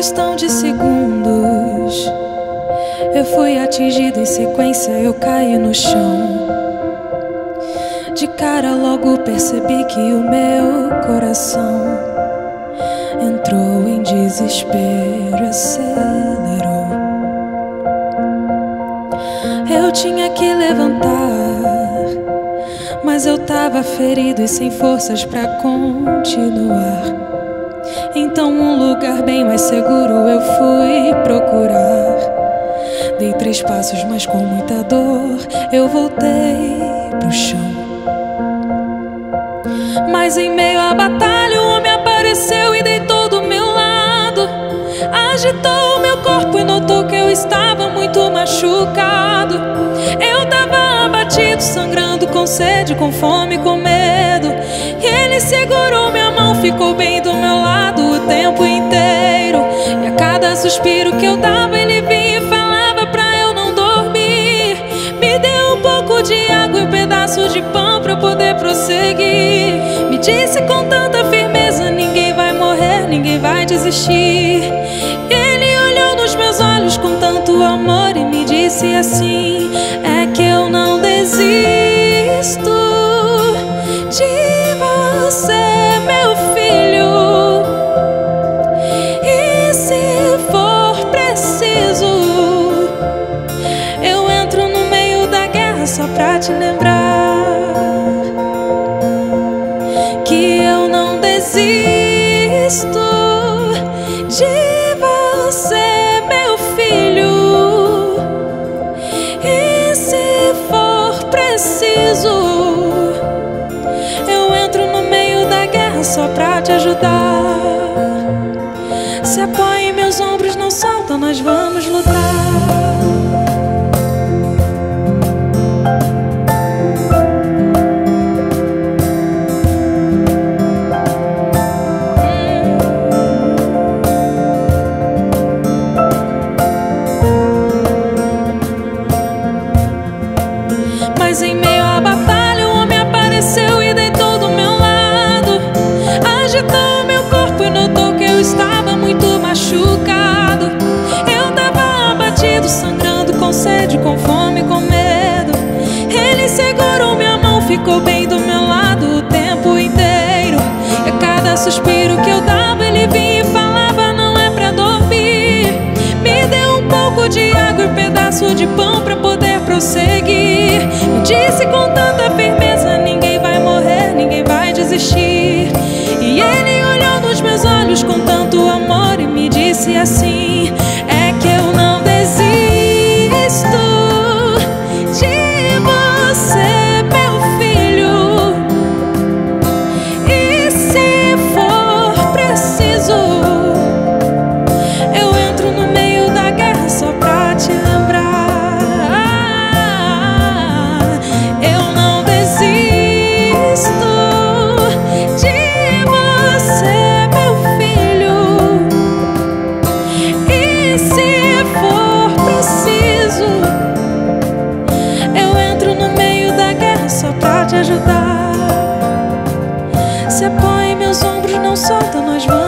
questão de segundos, eu fui atingido em sequência, eu caí no chão. De cara logo percebi que o meu coração entrou em desespero, acelerou. Eu tinha que levantar, mas eu tava ferido e sem forças para continuar. Então, um lugar bem mais seguro eu fui procurar. Dei três passos, mas com muita dor eu voltei pro chão. Mas em meio à batalha, o homem apareceu e deitou do meu lado. Agitou meu corpo e notou que eu estava muito machucado. Eu tava abatido, sangrando com sede, com fome, com medo. E ele segurou minha mão, ficou bem do de água e um pedaço de pão pra eu poder prosseguir. Me disse com tanta firmeza: ninguém vai morrer, ninguém vai desistir. Ele olhou nos meus olhos com tanto amor e me disse assim: É que eu não desisto te lembrar que eu não desisto de você, meu filho. E se for preciso, eu entro no meio da guerra só pra te ajudar. Se apoia em meus ombros, não solta, nós vamos lutar. Agitou meu corpo e notou que eu estava muito machucado. Eu tava abatido, sangrando com sede, com fome, com medo. Ele segurou minha mão, ficou bem do meu lado o tempo inteiro. E a cada suspiro que eu dava, ele vinha e falava: Não é pra dormir. Me deu um pouco de água e um pedaço de pão pra poder prosseguir. Me disse com tanta firmeza: Ninguém vai morrer, ninguém vai desistir. E ele olhou nos meus olhos com tanto amor e me disse assim: É que eu não desisto de você, Se apoia em meus ombros, não solta, nós vamos.